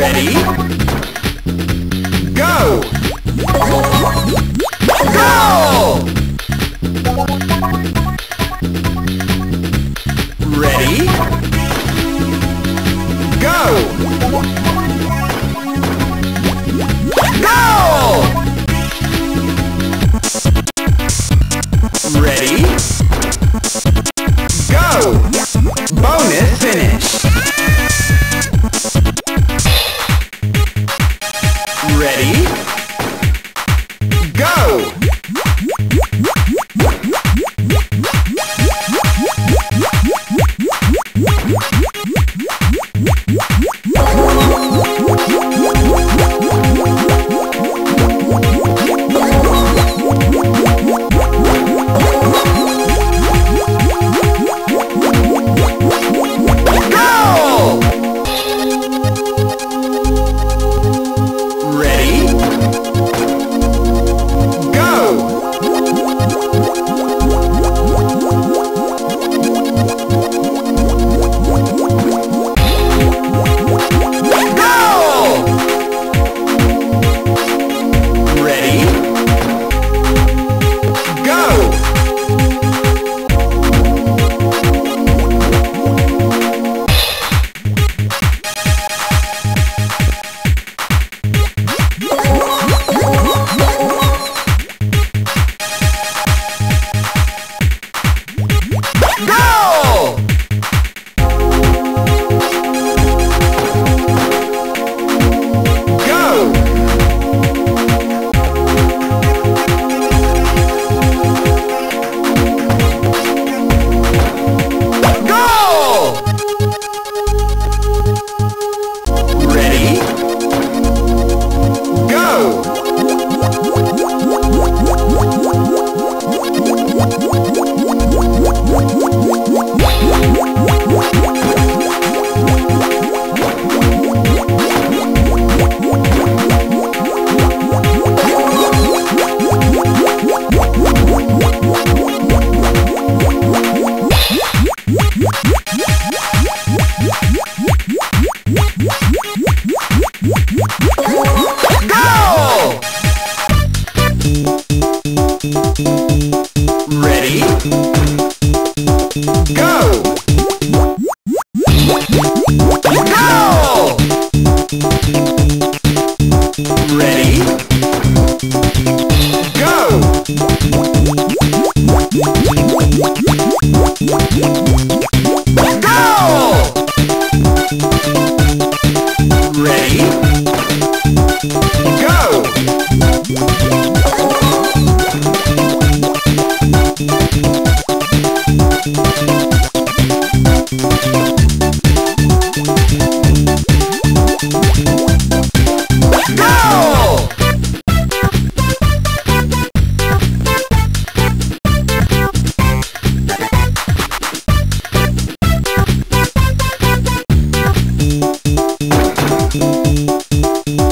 Ready? Woo! Go!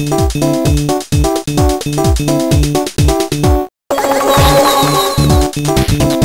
Thank you.